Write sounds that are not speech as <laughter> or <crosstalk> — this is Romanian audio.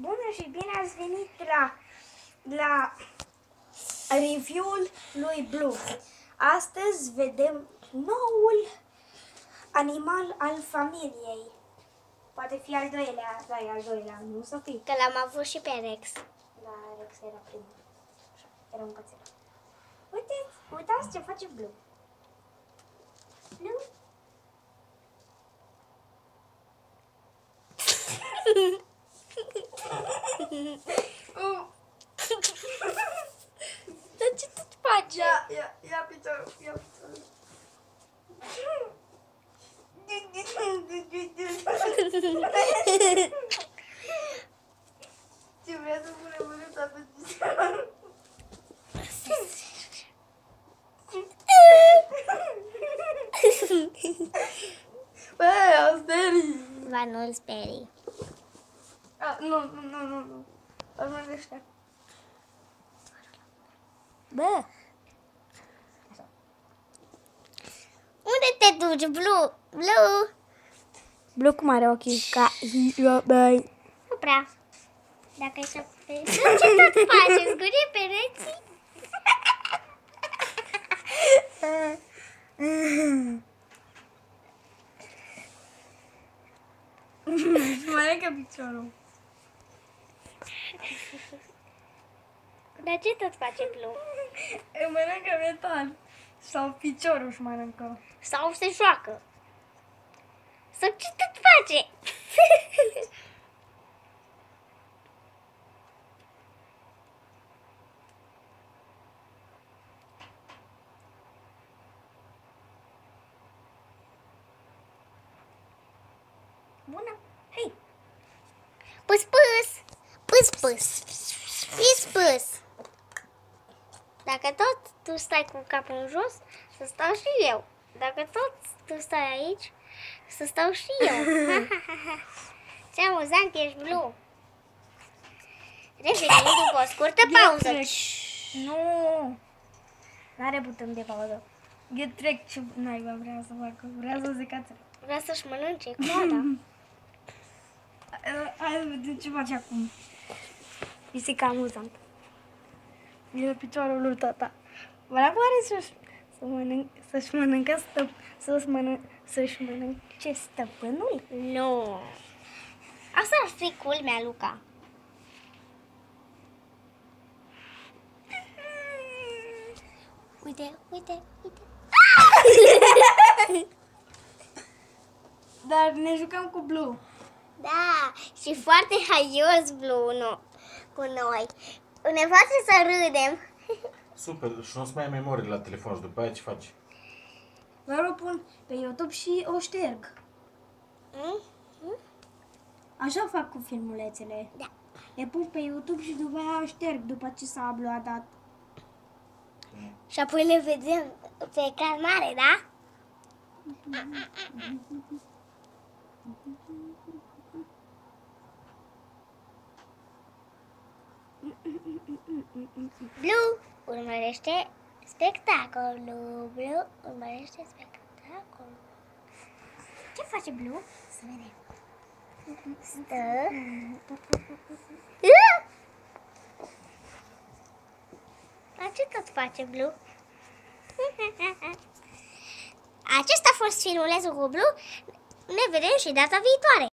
Bună și bine ați venit la, la review-ul lui Blue. Astăzi vedem noul animal al familiei. Poate fi al doilea, da, e al doilea, nu Sofie? Că l-am avut și pe Rex. Da, Rex era primul. Așa, era un cățel. Uite, uitați ce face Blue. Blue? <laughs> Oh. Dar ce tot faci? Ia, ia, ia piciorul, ia piciorul. Ce vrea să pune mânuța pe picior? <laughs> Bă, asterii! Va nu-l sperii. Ah, nu, nu, nu, nu, nu. Urmează ăștia. Bă! Unde te duci, Blue? Blue? Blue cum are ochii ca... Băi. Nu prea. Dacă e să... Ce tot faci? Zguri pereții? <laughs> Mai e ca piciorul. <laughs> Dar ce tot face Blue? Îi mănâncă metal. Sau piciorul își mănâncă. Sau se joacă? Sau ce tot face? <laughs> Bună. Hei. Pâs, pâs! Pâs, pâs! Pis, pâs! Dacă tot tu stai cu capul în jos, să stau și eu. Dacă tot tu stai aici, să stau și eu. <laughs> Ce amuzant ești, Blue! Revenim după o scurtă pauză. trec. Nu. N-are buton de pauză. Eu trec ce naiba vrea să facă. Vrea să se cațere. Vrea să-și mănânce coada. <laughs> Hai să vedem ce face acum. Pisica amuzant. E piciorul lui tata. Vrea oare să-și să mănânc, să-și mănâncă stăp, să-și mănânc, să-și mănânce stăpânul? Nu. Asta ar fi culmea, Luca. Uite, uite, uite. Dar ne jucăm cu Blue. Da, și foarte haios Blue nu, cu noi. Ne face să râdem. <laughs> Super, și nu o să mai ai memorie la telefon și după aia ce faci? Doar o pun pe YouTube și o șterg. Mm? Așa fac cu filmulețele. Da. Le pun pe YouTube și după aia o șterg după ce s-a uploadat. Și apoi le vedem pe ecran mare, da? Blue <laughs> urmărește spectacolul. Blue urmărește spectacolul. Ce face Blue? Să vedem. Stă. Dar ce tot face Blue? <laughs> Acesta a fost filmulețul cu Blue. Ne vedem și data viitoare.